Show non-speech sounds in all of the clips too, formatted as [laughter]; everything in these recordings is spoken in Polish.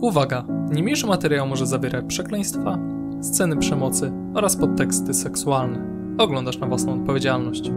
Uwaga! Niniejszy materiał może zawierać przekleństwa, sceny przemocy oraz podteksty seksualne. Oglądasz na własną odpowiedzialność.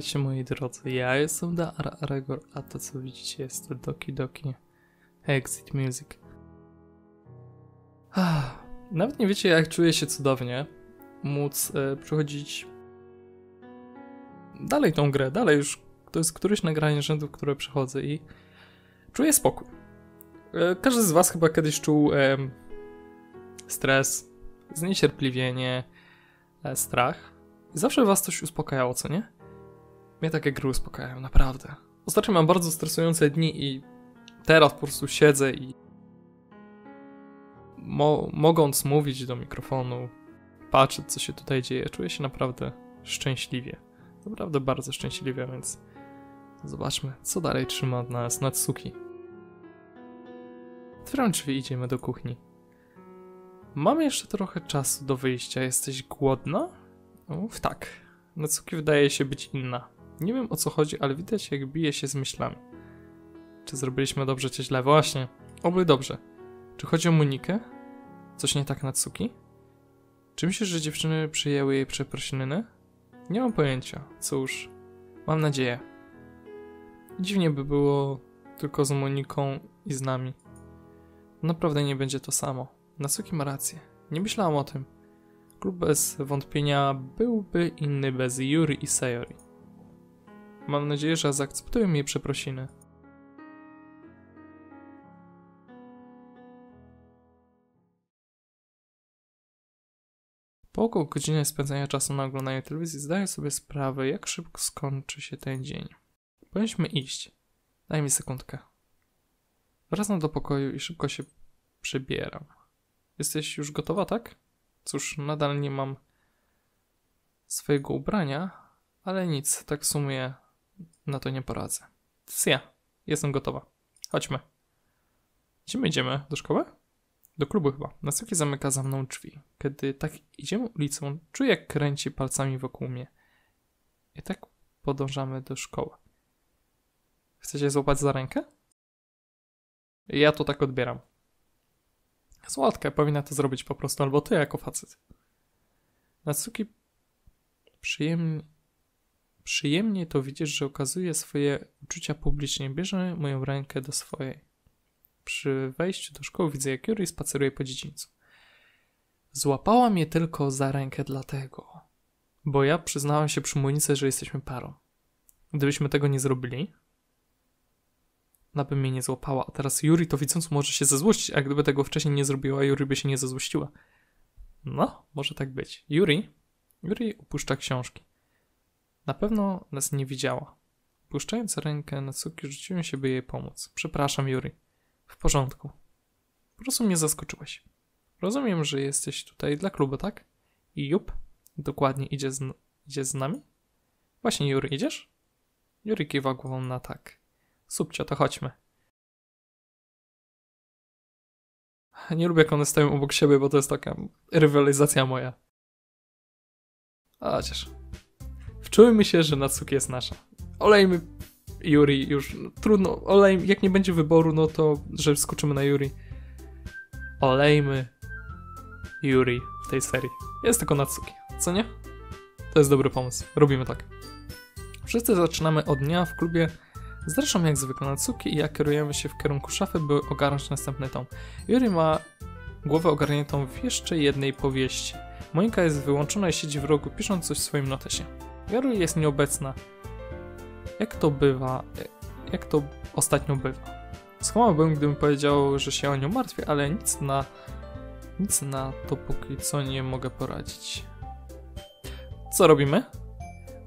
Witajcie moi drodzy. Ja jestem Dara Aregor, a to co widzicie jest to Doki Doki Exit Music. Ah, nawet nie wiecie jak czuję się cudownie móc e, przechodzić dalej tą grę, dalej już to jest któryś nagranie rzędu, które przechodzę i czuję spokój. E, każdy z was chyba kiedyś czuł stres, zniecierpliwienie, e, strach. I zawsze was coś uspokajało, co nie? Mnie takie gry uspokajają, naprawdę. Ostatnio mam bardzo stresujące dni i teraz po prostu siedzę i mo mogąc mówić do mikrofonu, patrzeć co się tutaj dzieje, czuję się naprawdę szczęśliwie. Naprawdę bardzo szczęśliwie, więc zobaczmy, co dalej trzyma od nas Natsuki. Otwieram drzwi idziemy do kuchni. Mamy jeszcze trochę czasu do wyjścia. Jesteś głodna? Uf, tak. Natsuki wydaje się być inna. Nie wiem o co chodzi, ale widać jak bije się z myślami. Czy zrobiliśmy dobrze, czy źle? Właśnie. Oby dobrze. Czy chodzi o Monikę? Coś nie tak Natsuki? Czy myślisz, że dziewczyny przyjęły jej przeprosiny? Nie mam pojęcia. Cóż, mam nadzieję. Dziwnie by było tylko z Moniką i z nami. Naprawdę nie będzie to samo. Natsuki ma rację. Nie myślałam o tym. Klub bez wątpienia byłby inny bez Yuri i Sayori. Mam nadzieję, że zaakceptują jej przeprosiny. Po około godzinie spędzania czasu na oglądaniu telewizji zdaję sobie sprawę, jak szybko skończy się ten dzień. Powinniśmy iść. Daj mi sekundkę. Wracam do pokoju i szybko się przebieram. Jesteś już gotowa, tak? Cóż, nadal nie mam swojego ubrania, ale nic, tak w sumie na to nie poradzę. ja, jestem gotowa. Chodźmy. Gdzie my idziemy? Do szkoły? Do klubu chyba. Natsuki zamyka za mną drzwi. Kiedy tak idziemy ulicą, czuję jak kręci palcami wokół mnie. I tak podążamy do szkoły. Chcecie złapać za rękę? Ja to tak odbieram. Słodka, powinna to zrobić po prostu, albo ty jako facet. Natsuki przyjemnie, przyjemnie to widzisz, że okazuje swoje uczucia publicznie. Bierze moją rękę do swojej. Przy wejściu do szkoły widzę, jak Yuri spaceruje po dziedzińcu. Złapała mnie tylko za rękę dlatego, bo ja przyznałem się przy Monice, że jesteśmy parą. Gdybyśmy tego nie zrobili, ona by mnie nie złapała. A teraz Yuri to widząc może się zezłościć, a gdyby tego wcześniej nie zrobiła, Yuri by się nie zezłościła. No, może tak być. Yuri? Yuri opuszcza książki. Na pewno nas nie widziała. Puszczając rękę na cuki, rzuciłem się, by jej pomóc. Przepraszam, Yuri. W porządku. Po prostu mnie zaskoczyłeś. Rozumiem, że jesteś tutaj dla klubu, tak? I Jup? Dokładnie, idzie z, idzie z nami? Właśnie, Yuri, idziesz? Yuri kiwa głową na tak. Subcio, to chodźmy. Nie lubię, jak one stoją obok siebie, bo to jest taka rywalizacja moja. Chociaż. Wczujmy się, że Natsuki jest nasza. Olejmy Yuri już. No, trudno, olej, jak nie będzie wyboru, no to, że skoczymy na Yuri. Olejmy Yuri w tej serii. Jest tylko Natsuki, co nie? To jest dobry pomysł. Robimy tak. Wszyscy zaczynamy od dnia w klubie Zresztą jak zwykle Natsuki i ja kierujemy się w kierunku szafy, by ogarnąć następny tom. Yuri ma głowę ogarniętą w jeszcze jednej powieści. Monika jest wyłączona i siedzi w rogu, pisząc coś w swoim notesie. Yuri jest nieobecna. Jak to bywa? Jak to ostatnio bywa? Skłamałbym, gdybym powiedział, że się o nią martwię, ale nic na... Nic na to póki co nie mogę poradzić. Co robimy?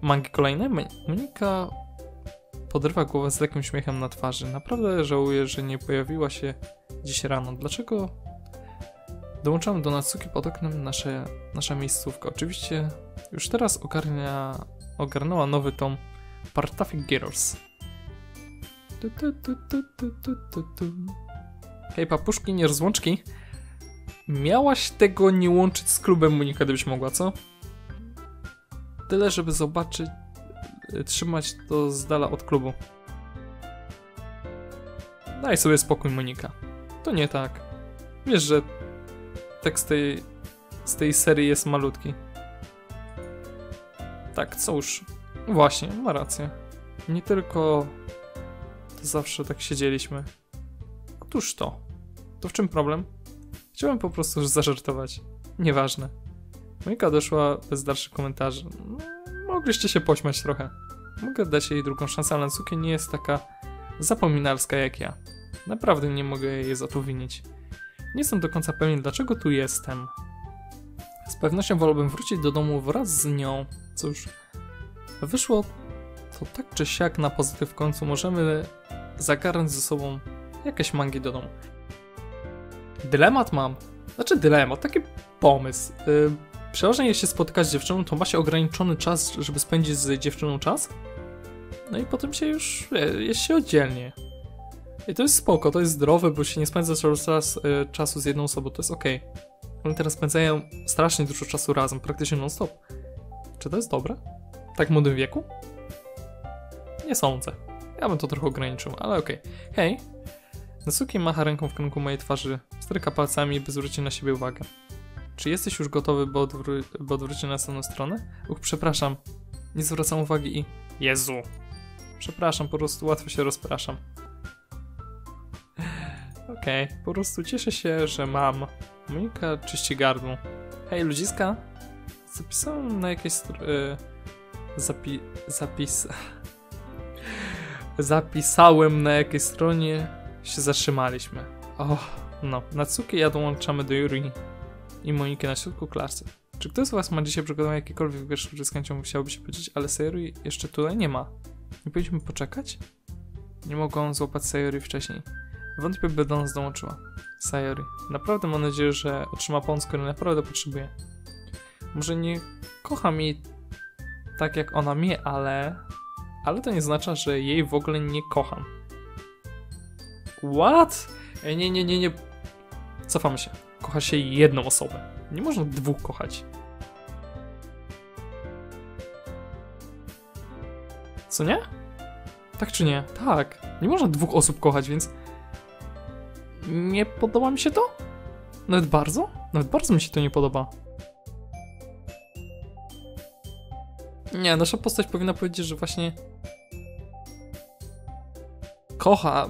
Mangi kolejne? Monika Podrywa głowę z lekkim śmiechem na twarzy. Naprawdę żałuję, że nie pojawiła się dziś rano. Dlaczego Dołączamy do Natsuki pod oknem nasze, nasza miejscówka. Oczywiście już teraz ogarnia, ogarnęła nowy tom Partafic Girls. Tu, tu, tu, tu, tu, tu, tu. Hej, papuszki, nie rozłączki. Miałaś tego nie łączyć z klubem Monika, gdybyś mogła, co? Tyle, żeby zobaczyć, y, trzymać to z dala od klubu. Daj sobie spokój, Monika. To nie tak. Wiesz, że tekst tej, z tej serii jest malutki. Tak, cóż. Właśnie, ma rację. Nie tylko to zawsze tak siedzieliśmy. Otóż to. To w czym problem? Chciałem po prostu zażartować. Nieważne. Monika doszła bez dalszych komentarzy. No, mogliście się pośmiać trochę. Mogę dać jej drugą szansę, ale Natsuki nie jest taka zapominalska jak ja. Naprawdę nie mogę jej za to winić. Nie jestem do końca pewien, dlaczego tu jestem. Z pewnością wolałbym wrócić do domu wraz z nią. Cóż, wyszło to tak czy siak na pozytyw w końcu możemy zagarnąć ze sobą jakieś mangi do domu. Dylemat mam. Znaczy dylemat, taki pomysł. Yy, przeważnie jeśli się spotkać z dziewczyną, to ma się ograniczony czas, żeby spędzić z dziewczyną czas. No i potem się już, jest się oddzielnie. I to jest spoko, to jest zdrowe, bo się nie spędza czas y, czasu z jedną osobą, to jest ok. Oni teraz spędzają strasznie dużo czasu razem, praktycznie non-stop. Czy to jest dobre? W tak młodym wieku? Nie sądzę. Ja bym to trochę ograniczył, ale okej. Okay. Hej. Nasuki macha ręką w kierunku mojej twarzy, stryka palcami, by zwrócić na siebie uwagę. Czy jesteś już gotowy, by, odwró by odwrócić na następną stronę? Uch, przepraszam. Nie zwracam uwagi i... Jezu! Przepraszam, po prostu łatwo się rozpraszam. Okej, okay, po prostu cieszę się, że mam. Monika czyści gardło. Hej, ludziska! Zapisałem na jakieś... Yy, zapi... zapis... [laughs] Zapisałem na jakiej stronie się zatrzymaliśmy. Och, no. Natsuki ja dołączamy do Yuri i Moniki na środku klasy. Czy ktoś z was ma dzisiaj przygotowane jakiekolwiek wiersz, który z chęcią chciałby się powiedzieć, ale Sayori jeszcze tutaj nie ma. Nie powinniśmy poczekać? Nie mogą złapać Sayori wcześniej. Wątpię, by do nas dołączyła. Sayori. Naprawdę mam nadzieję, że otrzyma pomoc, której naprawdę potrzebuje. Może nie kocham jej tak jak ona mnie, ale... Ale to nie znaczy, że jej w ogóle nie kocham. What? Nie, nie, nie, nie. Cofamy się. Kocha się jedną osobę. Nie można dwóch kochać. Co nie? Tak czy nie? Tak. Nie można dwóch osób kochać, więc nie podoba mi się to? Nawet bardzo? Nawet bardzo mi się to nie podoba. Nie, nasza postać powinna powiedzieć, że właśnie kocha,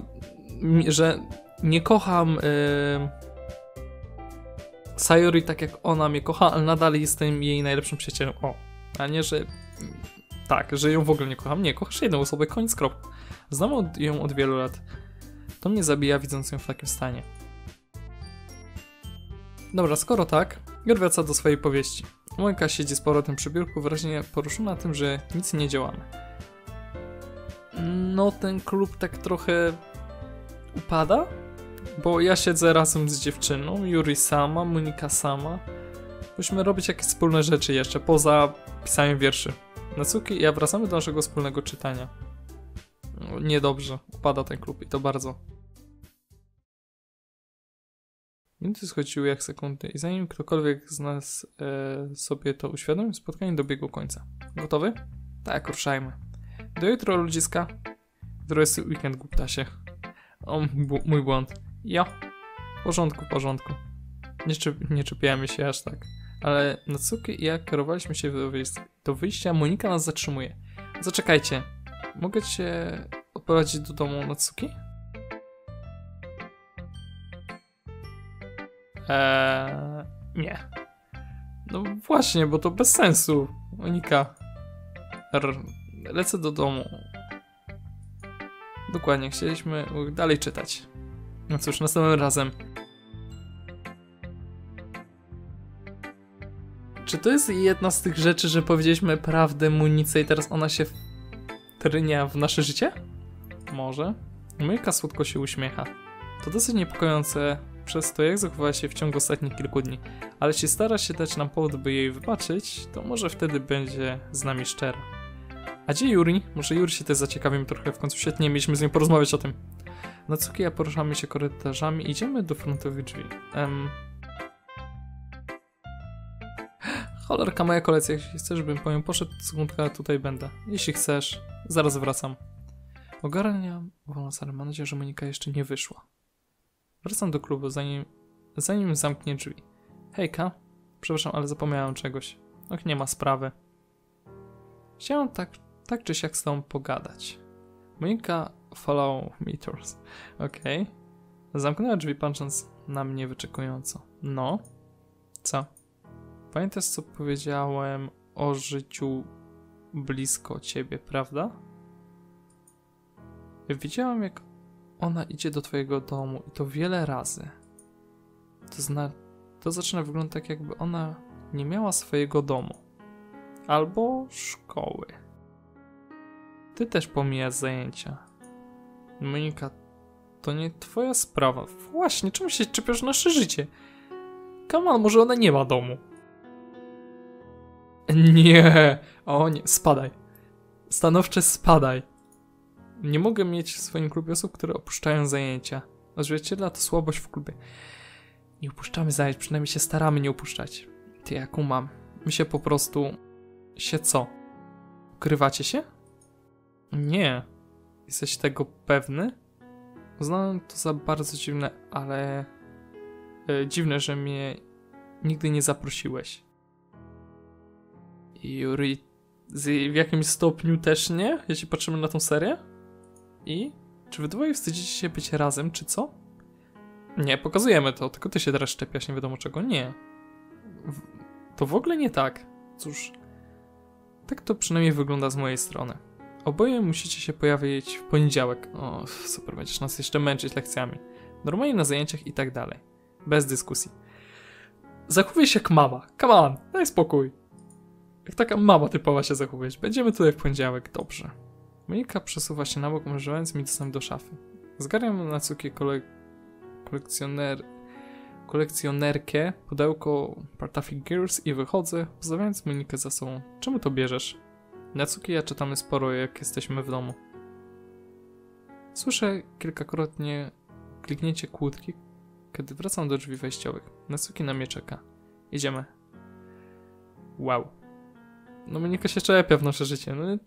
że nie kocham yy, Sayori tak jak ona mnie kocha, ale nadal jestem jej najlepszym przyjacielem. O, a nie, że tak, że ją w ogóle nie kocham. Nie, kochasz jedną osobę, koniec krop. Znam ją od wielu lat. To mnie zabija widząc ją w takim stanie. Dobra, skoro tak, Jor wraca do swojej powieści. Monika siedzi z powrotem przy biurku, wyraźnie poruszona tym, że nic nie działamy. No, ten klub tak trochę upada, bo ja siedzę razem z dziewczyną, Yuri sama, Monika sama. Musimy robić jakieś wspólne rzeczy jeszcze, poza pisaniem wierszy. Natsuki i ja wracamy do naszego wspólnego czytania. No, niedobrze, upada ten klub i to bardzo. Minuty schodziły jak sekundy i zanim ktokolwiek z nas e, sobie to uświadomił, spotkanie dobiegło końca. Gotowy? Tak, ruszajmy. Do jutra, ludziska. Jutro jest weekend, głuptasie. O, mój błąd. Ja. W porządku, w porządku. Nie, czep nie czepiamy się aż tak. Ale Natsuki i ja kierowaliśmy się do, wyjścia, do wyjścia. Monika nas zatrzymuje. Zaczekajcie. Mogę cię odprowadzić do domu Natsuki? Eee, nie. No właśnie, bo to bez sensu. Monika. R lecę do domu. Dokładnie, chcieliśmy dalej czytać. No cóż, następnym razem. Czy to jest jedna z tych rzeczy, że powiedzieliśmy prawdę Munice i teraz ona się trynia w nasze życie? Może. Monika słodko się uśmiecha. To dosyć niepokojące przez to, jak zachowała się w ciągu ostatnich kilku dni. Ale jeśli stara się dać nam powód, by jej wybaczyć, to może wtedy będzie z nami szczera. A gdzie Yuri? Może Yuri się też zaciekawimy trochę, w końcu świetnie mieliśmy z nią porozmawiać o tym. Natsuki ja poruszamy się korytarzami, idziemy do frontowych drzwi. Um. Cholerka, moja kolekcja, jeśli chcesz, żebym po nią poszedł, sekundka, tutaj będę. Jeśli chcesz, zaraz wracam. Ogarniam wolną salę, mam nadzieję, że Monika jeszcze nie wyszła. Wracam do klubu, zanim, zanim zamknie drzwi. Hejka, przepraszam, ale zapomniałem czegoś. Och, nie ma sprawy. Chciałem tak, tak czy siak z tobą pogadać. Monika follow meters. Okej. Okay. Zamknęła drzwi patrząc na mnie wyczekująco. No. Co? Pamiętasz co powiedziałem o życiu blisko ciebie, prawda? Widziałam jak ona idzie do twojego domu i to wiele razy. To zna... To zaczyna wyglądać tak jakby ona nie miała swojego domu. Albo szkoły. Ty też pomijasz zajęcia. Monika, to nie twoja sprawa. Właśnie, czemu się czepiasz nasze życie? Kamal, może ona nie ma domu. Nie, o nie, spadaj. Stanowcze spadaj. Nie mogę mieć w swoim klubie osób, które opuszczają zajęcia. Odzwierciedla to słabość w klubie. Nie opuszczamy zajęć, przynajmniej się staramy nie opuszczać. Ty, jaką mam? My się po prostu... się co? Ukrywacie się? Nie. Jesteś tego pewny? Uznałem to za bardzo dziwne, ale... E, dziwne, że mnie nigdy nie zaprosiłeś. Yuri, w jakimś stopniu też nie, jeśli patrzymy na tą serię? I? Czy wy dwoje wstydzicie się być razem, czy co? Nie, pokazujemy to, tylko ty się teraz szczepiasz, nie wiadomo czego. Nie. W to w ogóle nie tak. Cóż, tak to przynajmniej wygląda z mojej strony. Oboje musicie się pojawić w poniedziałek. O, super, będziesz nas jeszcze męczyć lekcjami. Normalnie na zajęciach i tak dalej. Bez dyskusji. Zachowuj się jak mama. Come on, daj spokój. Jak taka mama typowa się zachowujesz. Będziemy tutaj w poniedziałek, dobrze. Monika przesuwa się na bok, umożliwiając mi dostęp do szafy. Zgarniam na cukie kole... kolekcjoner... kolekcjonerkę, pudełko Partafi Girls i wychodzę, pozostawiając Monikę za sobą. Czemu to bierzesz? Natsuki ja czytamy sporo, jak jesteśmy w domu. Słyszę kilkakrotnie kliknięcie kłódki, kiedy wracam do drzwi wejściowych. Natsuki na mnie czeka. Idziemy. Wow. No Monika się czepia w nasze życie. No,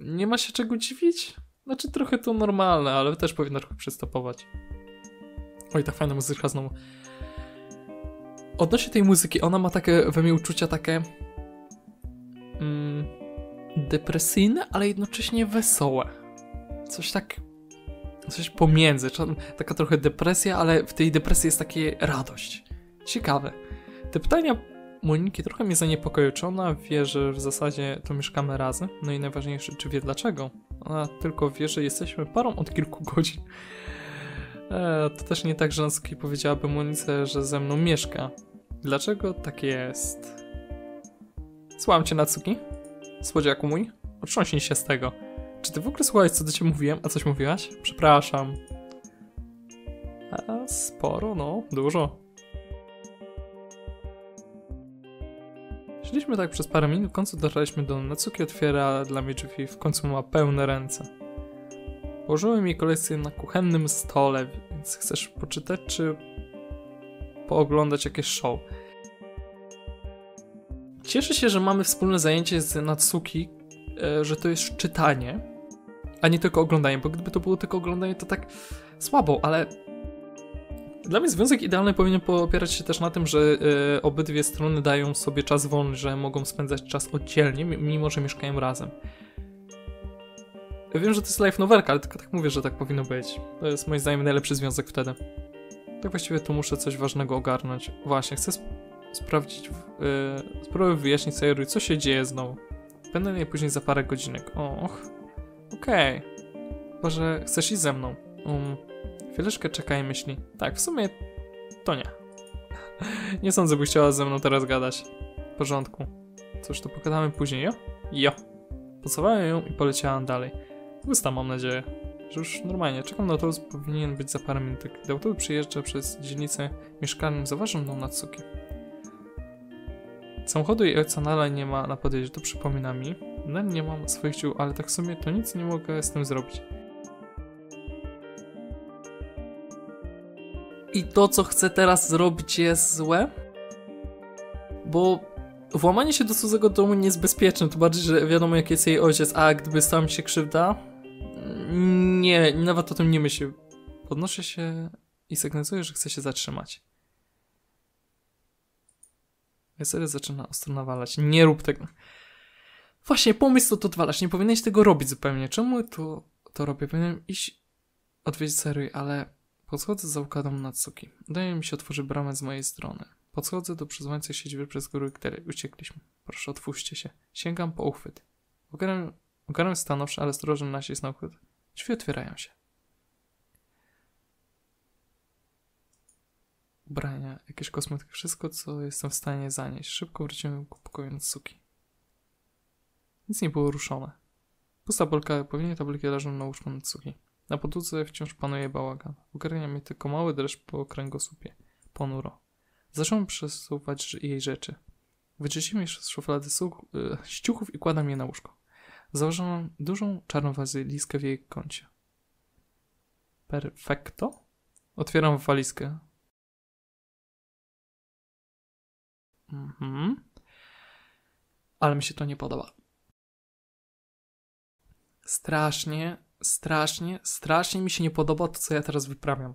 nie ma się czego dziwić. Znaczy trochę to normalne, ale też powinna trochę przystopować. Oj, ta fajna muzyka znowu. Odnośnie tej muzyki, ona ma takie we mnie uczucia takie... Mm, depresyjne, ale jednocześnie wesołe. Coś tak. Coś pomiędzy. Taka trochę depresja, ale w tej depresji jest taka radość. Ciekawe. Te pytania Moniki trochę mnie zaniepokoiły. Czy ona wie, że w zasadzie to mieszkamy razem? No i najważniejsze, czy wie dlaczego? Ona tylko wie, że jesteśmy parą od kilku godzin. E, to też nie tak, że Natsuki powiedziałaby Monice, że ze mną mieszka. Dlaczego tak jest? Słucham cię, Natsuki. Słodziaku mój, otrząśnij się z tego. Czy ty w ogóle słuchałeś, co do ciebie mówiłem? A coś mówiłaś? Przepraszam. Sporo, no, dużo. Szliśmy tak przez parę minut, w końcu dotarliśmy do Natsuki, otwiera dla mnie drzwi, w końcu ma pełne ręce. Położyłem jej kolekcję na kuchennym stole, więc chcesz poczytać, czy pooglądać jakieś show? Cieszę się, że mamy wspólne zajęcie z Natsuki, e, że to jest czytanie, a nie tylko oglądanie, bo gdyby to było tylko oglądanie, to tak słabo, ale dla mnie związek idealny powinien opierać się też na tym, że y, obydwie strony dają sobie czas wolny, że mogą spędzać czas oddzielnie, mimo że mieszkają razem. Wiem, że to jest life novelka, ale tylko tak mówię, że tak powinno być. To jest moim zdaniem najlepszy związek wtedy. Tak właściwie tu muszę coś ważnego ogarnąć. Właśnie, chcę sp sprawdzić, yy, spróbuję wyjaśnić sobie, co się dzieje znowu. Będę najpóźniej za parę godzinek. Och, okej. Okay. Chcesz iść ze mną. Um, Chwileczkę czekaj myśli. Tak, w sumie to nie. [laughs] nie sądzę, by chciała ze mną teraz gadać. W porządku. Cóż, to pogadamy później, jo? Jo. Pocowałem ją i poleciałam dalej. Gusta, mam nadzieję. że już normalnie, czekam na autobus, powinien być za parę minut. Gdy autobus przyjeżdża przez dzielnicę mieszkalną, zauważam mną Natsuki. Samochodu i ojca nadal nie ma na podjeździe, to przypomina mi. Nadal nie mam swoich sił, ale tak w sumie to nic nie mogę z tym zrobić. I to, co chcę teraz zrobić, jest złe? Bo włamanie się do cudzego domu nie jest bezpieczne, to bardziej, że wiadomo, jak jest jej ojciec, a gdyby mi się krzywda, nie, nawet o tym nie myślę. Podnoszę się i sygnalizuję, że chcę się zatrzymać. Sobie zaczyna ostro nawalać. Nie rób tego. Właśnie, pomysł to to odwalać. Nie powinieneś tego robić zupełnie. Czemu to, to robię? Powinienem iść odwiedzić serii, ale podchodzę za układem Natsuki. Udaje mi się otworzyć bramę z mojej strony. Podchodzę do przesuwającej się drzwi, przez góry, które uciekliśmy. Proszę, otwórzcie się. Sięgam po uchwyt. Ogarnam stanowczy, ale ostrożny nacisk na uchwyt. Drzwi otwierają się. Ubrania, jakieś kosmetyki, wszystko, co jestem w stanie zanieść. Szybko wróciłem do pokoju Natsuki. Nic nie było ruszone. Pusta bolka, powinien tabliki leżą na łóżku Natsuki. Na podłodze wciąż panuje bałagan. Ogarnia mnie tylko mały dreszcz po kręgosłupie. Ponuro. Zacząłem przesuwać jej rzeczy. Wyczyściłem je z szuflady y, ściuchów i kładam je na łóżko. Założyłem dużą czarną wazyliskę w jej kącie. Perfekto? Otwieram walizkę. Mhm. Ale mi się to nie podoba. Strasznie, strasznie, strasznie mi się nie podoba to, co ja teraz wyprawiam.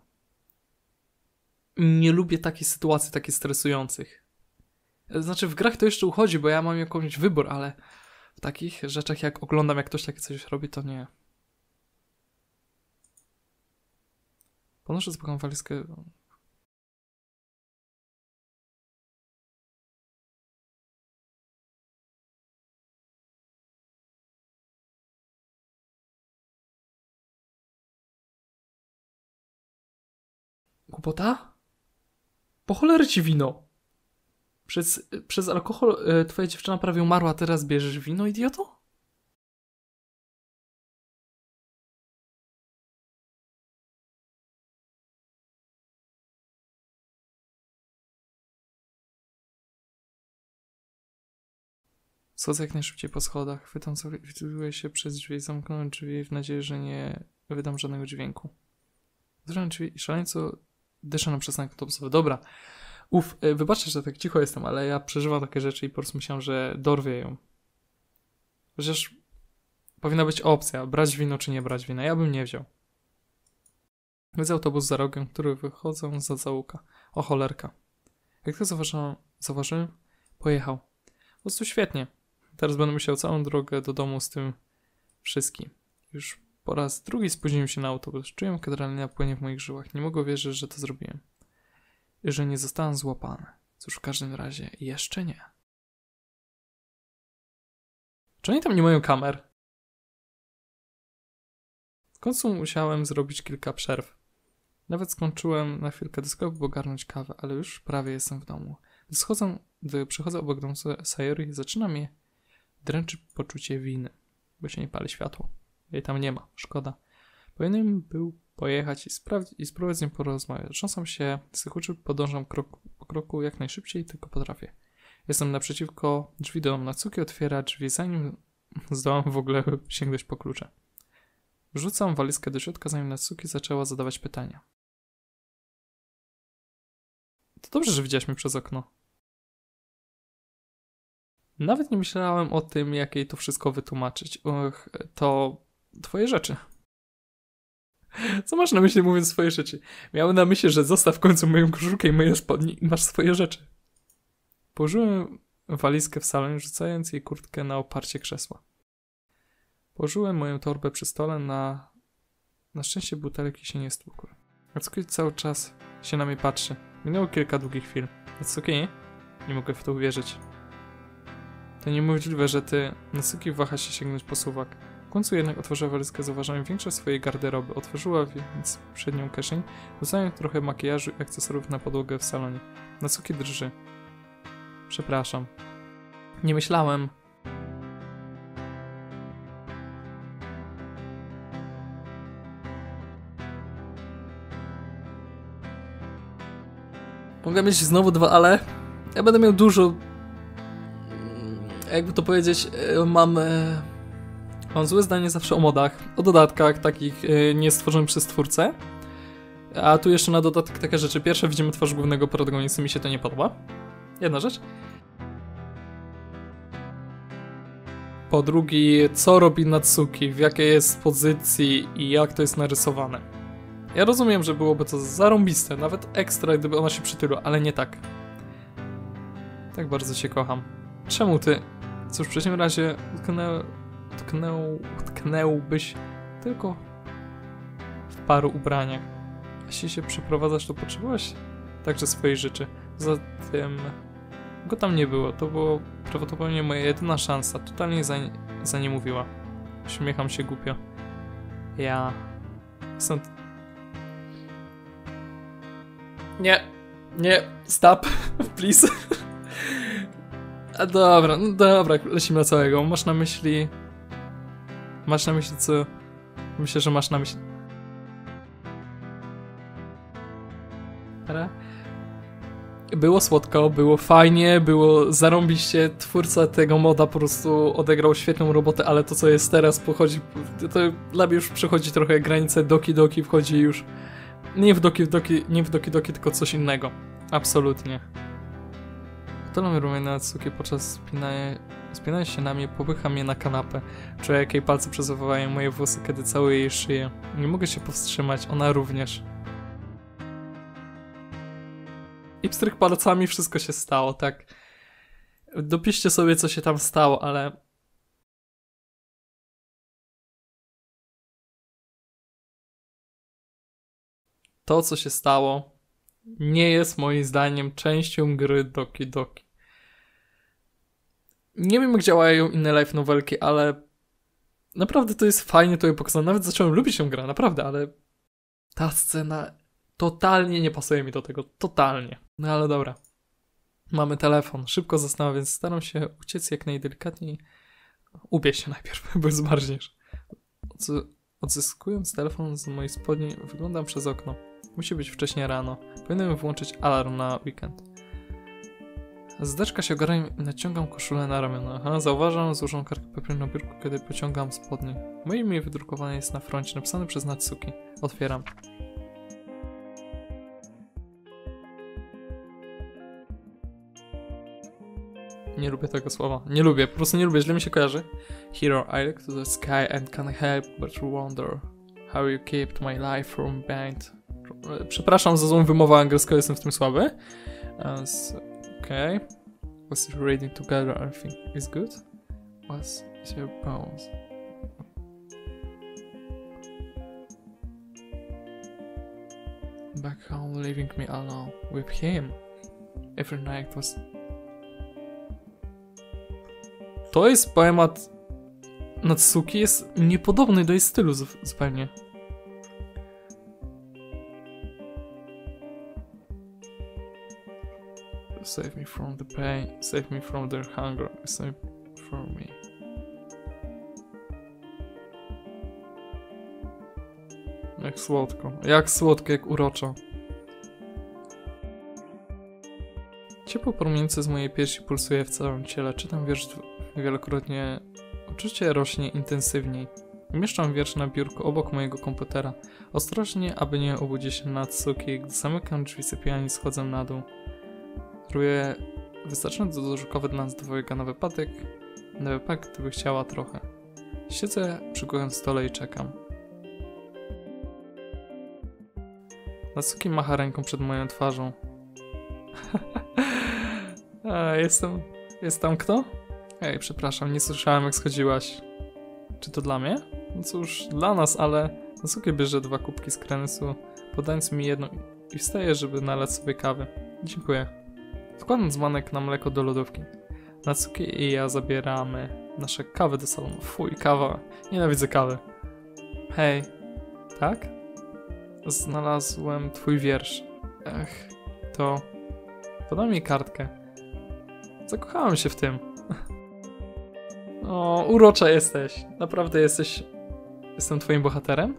Nie lubię takich sytuacji, takich stresujących. Znaczy, w grach to jeszcze uchodzi, bo ja mam jakąś wybór, ale w takich rzeczach, jak oglądam, jak ktoś takie coś robi, to nie. Ponoszę zwykłą walizkę. Głupota? Po cholery ci wino. Przez, przez alkohol e, twoja dziewczyna prawie umarła, teraz bierzesz wino, idioto? Schodzę jak najszybciej po schodach, sobie, się przez drzwi, zamknąłem drzwi w nadziei, że nie wydam żadnego dźwięku. Otwieram drzwi i szaleńco dyszę na przystanek autobusowy. Dobra, Uf, e, wybaczcie, że tak cicho jestem, ale ja przeżywam takie rzeczy i po prostu myślałem, że dorwie ją. Chociaż powinna być opcja, brać wino czy nie brać wina. Ja bym nie wziął. Widzę autobus za rogiem, który wychodzą za załuka. O cholerka. Jak to zauważyłem, zauważyłem, pojechał. Po prostu świetnie. Teraz będę musiał całą drogę do domu z tym wszystkim. Już po raz drugi spóźniłem się na autobus. Czuję, jak adrenalina płynie w moich żyłach. Nie mogę wierzyć, że to zrobiłem że nie zostałem złapany. Cóż, w każdym razie jeszcze nie. Czy oni tam nie mają kamer? W końcu musiałem zrobić kilka przerw. Nawet skończyłem na chwilkę sklepu, by ogarnąć kawę, ale już prawie jestem w domu. Gdy, schodzę, gdy przychodzę obok domu Sayori, zaczyna mnie dręczyć poczucie winy, bo się nie pali światło. Jej tam nie ma, szkoda. Powinienem był pojechać i, sprawdzić, i spróbować z nim porozmawiać. Trząsam się z podążam krok po kroku jak najszybciej, tylko potrafię. Jestem naprzeciwko drzwi do Natsuki, otwiera drzwi, zanim zdołam w ogóle sięgnąć po klucze. Wrzucam walizkę do środka, zanim Natsuki zaczęła zadawać pytania. To dobrze, że widziałaś mnie przez okno. Nawet nie myślałem o tym, jak jej to wszystko wytłumaczyć. To twoje rzeczy. Co masz na myśli mówiąc swoje rzeczy? Miałem na myśli, że zostaw w końcu moją koszulkę i moje spodnie i masz swoje rzeczy. Położyłem walizkę w salonie, rzucając jej kurtkę na oparcie krzesła. Położyłem moją torbę przy stole na... Na szczęście butelki się nie stłukły. Natsuki cały czas się na mnie patrzy. Minęło kilka długich chwil. Natsuki? Nie mogę w to uwierzyć. To niemożliwe, że ty... Natsuki waha się sięgnąć po suwak końcu jednak otworzyła walizkę, zauważyłem większość swojej garderoby. Otworzyła więc przednią kieszeń, dostałem trochę makijażu i akcesorów na podłogę w salonie. Na suki drży. Przepraszam. Nie myślałem. Mogę mieć znowu dwa ale. Ja będę miał dużo. Mm, jakby to powiedzieć, e, mam. E, Mam złe zdanie zawsze o modach, o dodatkach takich e, nie stworzonych przez twórcę. A tu jeszcze na dodatek takie rzeczy. Pierwsze widzimy twarz głównego protagonisty, mi się to nie podoba. Jedna rzecz. Po drugie, co robi Natsuki, w jakiej jest pozycji i jak to jest narysowane. Ja rozumiem, że byłoby to zarąbiste, nawet ekstra, gdyby ona się przytyliła, ale nie tak. Tak bardzo cię kocham. Czemu ty? Cóż, w przeciwnym razie utknę, utknę, utknęłbyś tylko w paru ubraniach. Jeśli się przeprowadzasz, to potrzebujesz także swojej rzeczy. Zatem go tam nie było. To było prawdopodobnie moja jedyna szansa. Totalnie za, za nie mówiła. Uśmiecham się głupio. Ja jestem. Nie, nie, stop, [laughs] please. A dobra, no dobra, lecimy na całego. Masz na myśli. Masz na myśli co? Myślę, że masz na myśli. Było słodko, było fajnie, było zarąbiście. Twórca tego moda po prostu odegrał świetną robotę, ale to co jest teraz pochodzi. To dla mnie już przechodzi trochę granice Doki Doki, wchodzi już. Nie w Doki Doki, nie w Doki Doki, tylko coś innego. Absolutnie. Tolam rumie na Natsuki podczas spinania, spinania się na mnie, popycha mnie na kanapę. Czuję, jak jej palce przesuwają moje włosy, kiedy całuję jej szyję. Nie mogę się powstrzymać, ona również. I pstryk palcami wszystko się stało, tak. Dopiszcie sobie, co się tam stało, ale. To, co się stało, nie jest moim zdaniem częścią gry Doki Doki. Nie wiem, jak działają inne live novelki, ale naprawdę to jest fajnie to je pokazane. Nawet zacząłem lubić tę grę, naprawdę, ale ta scena totalnie nie pasuje mi do tego. Totalnie. No ale dobra. Mamy telefon. Szybko zasnęła, więc staram się uciec jak najdelikatniej. Ubierz się najpierw, [laughs] bo zmarzniesz. Odzy- Odzyskując telefon z mojej spodni, wyglądam przez okno. Musi być wcześnie rano. Powinienem włączyć alarm na weekend. Zdeczka się ogarniam i naciągam koszulę na ramiona. Aha, zauważam złożoną kartkę papieru na biurku, kiedy pociągam spodnie. Moje imię wydrukowane jest na froncie, napisane przez Natsuki. Otwieram. Nie lubię tego słowa. Nie lubię, po prostu nie lubię, źle mi się kojarzy. Hero, I look to the sky and can't help but wonder how you kept my life from bent. Przepraszam za złą wymowę angielskiego, jestem w tym słaby. As, okay. Was reading together? Everything is good? Is your bones? Back home, leaving me alone with him. Every night was to jest poemat Natsuki, jest niepodobny do jej stylu zu- zupełnie. Save me from the pain, save me from their hunger, save from me. Jak słodko, jak słodko, jak uroczo. Ciepło promieniące z mojej piersi pulsuje w całym ciele. Czytam wiersz wielokrotnie. Uczucie rośnie intensywniej. Umieszczam wiersz na biurku obok mojego komputera. Ostrożnie, aby nie obudzić Natsuki. Gdy zamykam drzwi sypialni, schodzę na dół. Próbuję wystarczająco dożukowy dla nas dwojga na wypadek, na wypadek, gdyby chciała trochę. Siedzę przy głównym stole i czekam. Natsuki macha ręką przed moją twarzą. [laughs] A, jestem. Jest tam kto? Ej, przepraszam, nie słyszałem jak schodziłaś. Czy to dla mnie? No cóż, dla nas, ale Natsuki bierze dwa kubki z krenesu, podając mi jedną i wstaje, żeby nalać sobie kawy. Dziękuję. Wkładam dzwonek na mleko do lodówki. Natsuki i ja zabieramy nasze kawy do salonu. Fuj, kawa. Nienawidzę kawy. Hej. Tak? Znalazłem twój wiersz. Ech, to... Podam mi kartkę. Zakochałem się w tym. [laughs] O, urocza jesteś. Naprawdę jesteś. Jestem twoim bohaterem?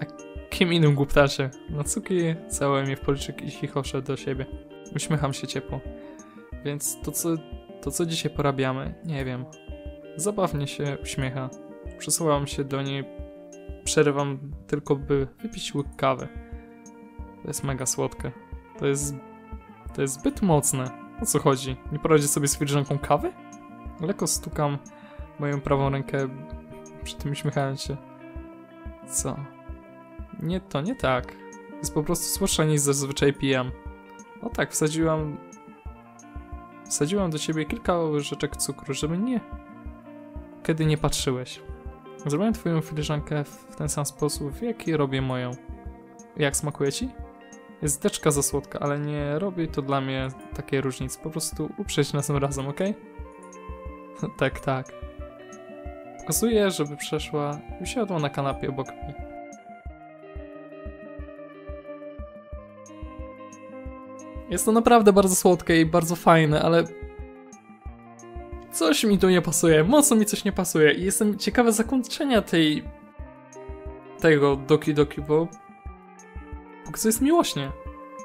A Kim innym głuptasie? Natsuki całe mnie w policzek i chichosze do siebie. Uśmiecham się ciepło. Więc to co, to co dzisiaj porabiamy? Nie wiem. Zabawnie się uśmiecha. Przesuwam się do niej. Przerywam tylko by wypić łyk kawy. To jest mega słodkie. To jest... To jest zbyt mocne. O co chodzi? Nie poradzi sobie z filiżanką kawy? Lekko stukam moją prawą rękę przy tym uśmiechając się. Co? Nie, to nie tak. Jest po prostu słodsza niż zazwyczaj pijam. O tak, wsadziłam... Wsadziłam do ciebie kilka łyżeczek cukru, żeby nie... Kiedy nie patrzyłeś. Zrobiłem twoją filiżankę w ten sam sposób, w jaki robię moją. Jak smakuje ci? Jest deczka za słodka, ale nie robi to dla mnie takiej różnicy. Po prostu uprzeć nas razem, ok? [laughs] tak, tak. Pokazuję, żeby przeszła i usiadła na kanapie obok mnie. Jest to naprawdę bardzo słodkie i bardzo fajne, ale coś mi tu nie pasuje, mocno mi coś nie pasuje i jestem ciekawy zakończenia tej tego Doki Doki, bo póki co jest miłośnie.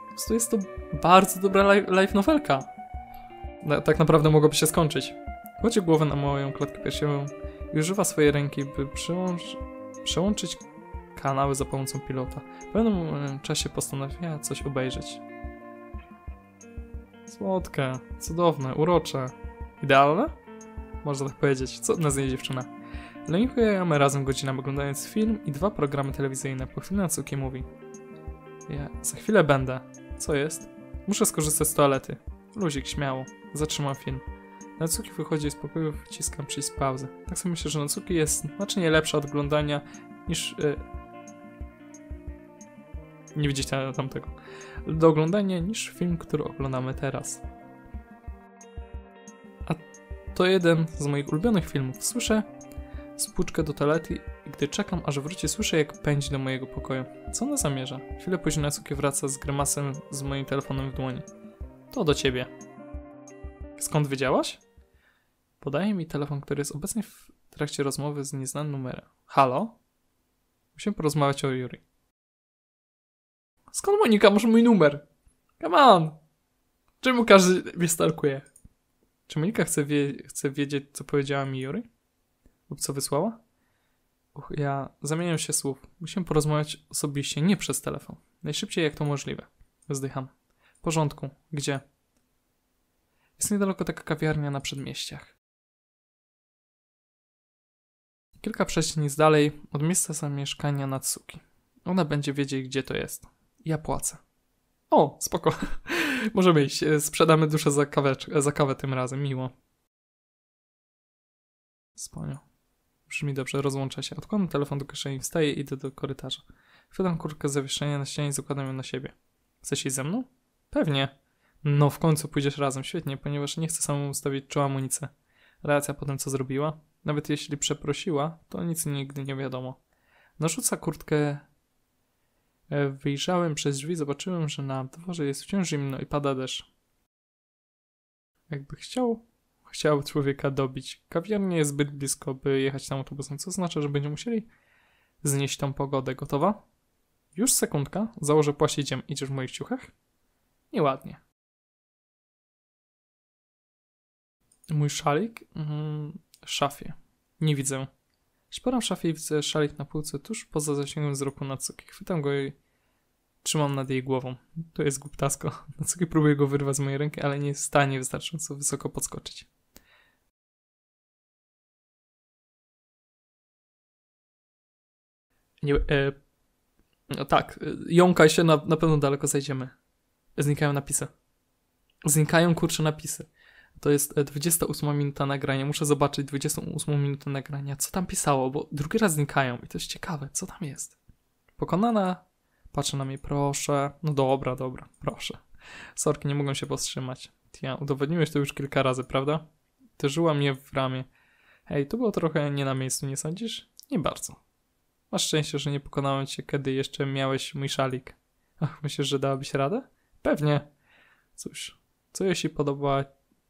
Po prostu jest to bardzo dobra live novelka. Tak naprawdę mogłoby się skończyć. Kładzie głowę na moją klatkę piersiową i używa swojej ręki, by przełącz, przełączyć kanały za pomocą pilota. W pewnym czasie postanowiła coś obejrzeć. Słodkie, cudowne, urocze, idealne? Można tak powiedzieć. Co na z niej dziewczyna? Lenichujemy razem godzinami oglądając film i dwa programy telewizyjne. Po chwili Natsuki mówi. Ja za chwilę będę. Co jest? Muszę skorzystać z toalety. Luzik, śmiało. Zatrzymam film. Natsuki wychodzi z pokoju, wciskam przycisk pauzy. Tak sobie myślę, że Natsuki jest znacznie lepsza od oglądania niż... Yy... Nie widzicie tamtego. Do oglądania niż film, który oglądamy teraz. A to jeden z moich ulubionych filmów. Słyszę spłuczkę do toalety i gdy czekam, aż wróci, słyszę jak pędzi do mojego pokoju. Co ona zamierza? Chwilę później Natsuki wraca z grymasem z moim telefonem w dłoni. To do ciebie. Skąd wiedziałaś? Podaje mi telefon, który jest obecnie w trakcie rozmowy z nieznanym numerem. Halo? Musimy porozmawiać o Yuri. Skąd Monika masz mój numer? Come on! Czemu każdy mnie stalkuje? Czy Monika chce, wie chce wiedzieć, co powiedziała mi Yuri? Lub co wysłała? Uch, ja zamieniam się słów. Musimy porozmawiać osobiście, nie przez telefon. Najszybciej jak to możliwe. Zdycham. W porządku. Gdzie? Jest niedaleko taka kawiarnia na przedmieściach. Kilka prześcienic dalej od miejsca zamieszkania Natsuki. Ona będzie wiedzieć, gdzie to jest. Ja płacę. O, spoko. [laughs] Możemy iść. Sprzedamy duszę za kawę, za kawę tym razem. Miło. Sponią. Brzmi dobrze, rozłącza się. Odkładam telefon do kieszeni, wstaję i idę do korytarza. Chwytam kurtkę z zawieszenia na ścianie i zakładam ją na siebie. Chcesz iść ze mną? Pewnie. No, w końcu pójdziesz razem. Świetnie, ponieważ nie chcę samemu ustawić czoła amunicję. Reakcja po tym, co zrobiła? Nawet jeśli przeprosiła, to nic nigdy nie wiadomo. Narzuca kurtkę. E, wyjrzałem przez drzwi, zobaczyłem, że na dworze jest wciąż zimno i pada deszcz. Jakby chciał, chciał człowieka dobić. Kawiarnia jest zbyt blisko, by jechać tam autobusem, co znaczy, że będziemy musieli znieść tą pogodę. Gotowa? Już sekundka. Założę płaszcz idziemy. Idziesz w moich ciuchach? Nieładnie. Mój szalik? Mhm szafie. Nie widzę. Szporam w szafie i widzę szalik na półce tuż poza zasięgiem wzroku Natsuki. Chwytam go i trzymam nad jej głową. To jest głuptasko. [laughs] Natsuki próbuje go wyrwać z mojej ręki, ale nie jest w stanie wystarczająco wysoko podskoczyć. Nie, e, no tak, jąkaj się, na, na pewno daleko zajdziemy. Znikają napisy. Znikają kurcze napisy. To jest 28 e, minuta nagrania. Muszę zobaczyć 28 minutę nagrania. Co tam pisało, bo drugi raz znikają i to jest ciekawe. Co tam jest? Pokonana. Patrzę na mnie, proszę. No dobra, dobra, proszę. Sorki, nie mogłem się powstrzymać. Ja udowodniłeś to już kilka razy, prawda? Terzyła mnie w ramię. Hej, to było trochę nie na miejscu, nie sądzisz? Nie bardzo. Masz szczęście, że nie pokonałem cię, kiedy jeszcze miałeś mój szalik. Ach, myślisz, że dałabyś radę? Pewnie. Cóż, co jeśli podoba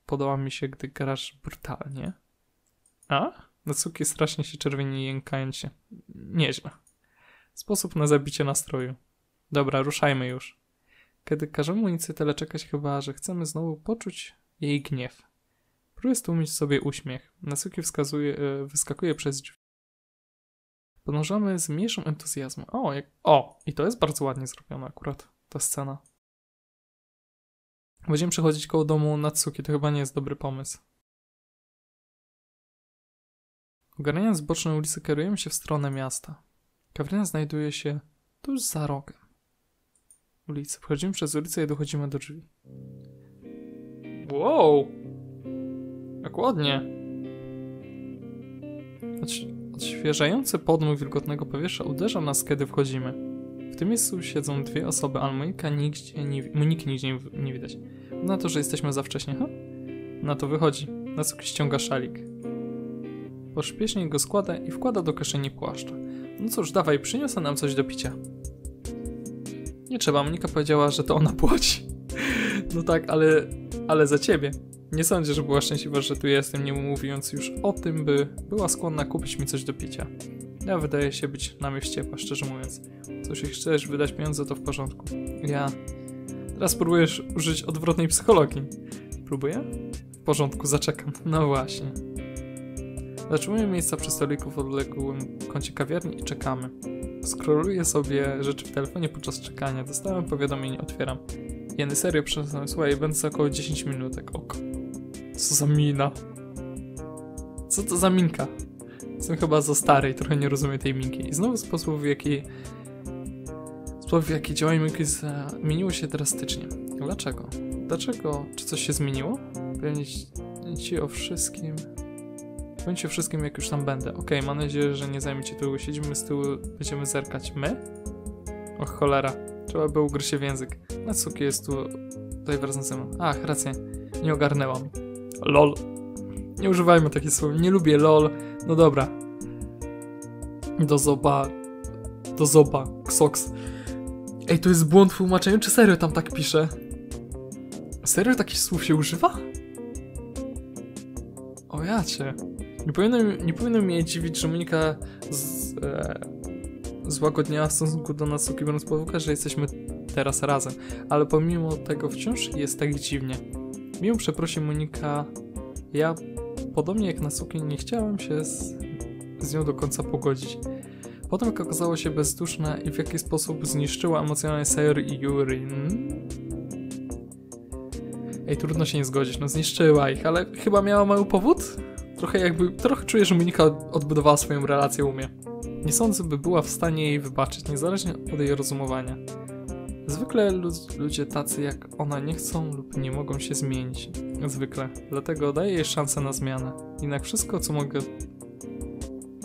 podoba mi się, gdy grasz brutalnie. A? Natsuki strasznie się czerwieni jękając się. Nieźle. Sposób na zabicie nastroju. Dobra, ruszajmy już. Kiedy każemy Monice tyle czekać, chyba że chcemy znowu poczuć jej gniew. Próbuję stłumić sobie uśmiech. Nasuki wskazuje, e, wyskakuje przez drzwi. Podążamy z mniejszym entuzjazmem. O, jak... o, i to jest bardzo ładnie zrobione akurat, ta scena. Będziemy przechodzić koło domu Natsuki, to chyba nie jest dobry pomysł. Ogarniając boczne ulicy, kierujemy się w stronę miasta. Kawiarnia znajduje się tuż za rogiem ulicy. Wchodzimy przez ulicę i dochodzimy do drzwi. Wow! Jak ładnie. Odś odświeżający podmuch wilgotnego powietrza uderza nas, kiedy wchodzimy. W tym miejscu siedzą dwie osoby, ale Monika nigdzie nie, nigdzie nie, nie widać. Na to, że jesteśmy za wcześnie, ha? Na to wychodzi. Nasuki ściąga szalik. Pośpiesznie go składa i wkłada do kieszeni płaszcza. No cóż, dawaj, przyniosę nam coś do picia. Nie trzeba, Monika powiedziała, że to ona płaci. [laughs] No tak, ale, ale za ciebie. Nie sądzę, że była szczęśliwa, że tu jestem, nie mówiąc już o tym, by była skłonna kupić mi coś do picia. Ja wydaje się być na mnie wściekła, szczerze mówiąc. Coś jeśli chcesz wydać pieniądze, to w porządku. Ja... Teraz próbujesz użyć odwrotnej psychologii. Próbuję? W porządku, zaczekam. [laughs] No właśnie. Zatrzymujemy miejsca przy stoliku w odległym kącie kawiarni i czekamy. Skroluję sobie rzeczy w telefonie podczas czekania. Dostałem powiadomienie, otwieram. Jeny serio, przepraszam, słuchaj, będę za około 10 minutek. Ok. Co za mina. Co to za minka? Jestem chyba za stary i trochę nie rozumiem tej minki. I znowu sposób, w jaki... Sposób, w jaki działanie minki zmieniło się drastycznie. Dlaczego? Dlaczego? Czy coś się zmieniło? Pewnie ci o wszystkim... Powiem ci o wszystkim, jak już tam będę. Okay, mam nadzieję, że nie zajmie ci tyłu. Siedzimy z tyłu, będziemy zerkać. My? Och, cholera. Trzeba by ugryźć się w język. Natsuki jest tu tutaj wraz ze mną. Ach, rację. Nie ogarnęłam. LOL. Nie używajmy takich słów. Nie lubię LOL. No dobra. Do zoba. Do zoba. Ksoks. Ej, to jest błąd w tłumaczeniu, czy serio tam tak pisze? Serio takich słów się używa? O ja cię. Nie powinno, nie powinno mnie dziwić, że Monika z, e, złagodniała w stosunku do Natsuki, biorąc pod uwagę, że jesteśmy teraz razem. Ale pomimo tego wciąż jest tak dziwnie. Mimo przeprosi Monika, ja podobnie jak Natsuki nie chciałem się z, z nią do końca pogodzić. Potem jak okazało się bezduszna i w jaki sposób zniszczyła emocjonalnie Sayori i Yuri. Ej, trudno się nie zgodzić, no zniszczyła ich, ale chyba miała mały powód? Trochę jakby, trochę czuję, że Monika odbudowała swoją relację u mnie. Nie sądzę, by była w stanie jej wybaczyć, niezależnie od jej rozumowania. Zwykle ludzie tacy jak ona nie chcą lub nie mogą się zmienić. Zwykle. Dlatego daję jej szansę na zmianę. Jednak wszystko, co mogę,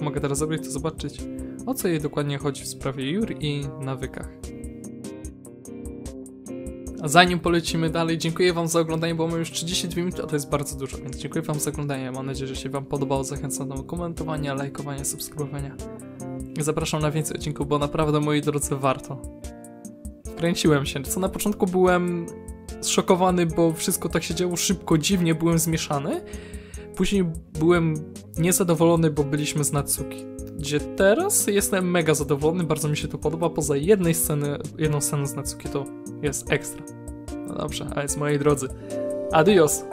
mogę teraz zrobić, to zobaczyć, o co jej dokładnie chodzi w sprawie Juri i nawykach. A zanim polecimy dalej, dziękuję Wam za oglądanie, bo mamy już 32 minuty, a to jest bardzo dużo, więc dziękuję Wam za oglądanie. Mam nadzieję, że się Wam podobało. Zachęcam do komentowania, lajkowania, subskrybowania. Zapraszam na więcej odcinków, bo naprawdę, moi drodzy, warto. Kręciłem się, co na początku byłem zszokowany, bo wszystko tak się działo szybko, dziwnie, byłem zmieszany. Później byłem niezadowolony, bo byliśmy z Natsuki. Gdzie teraz jestem mega zadowolony, bardzo mi się to podoba. Poza jednej sceny, jedną sceną z Natsuki to jest ekstra. No dobrze, a więc moi drodzy, adios!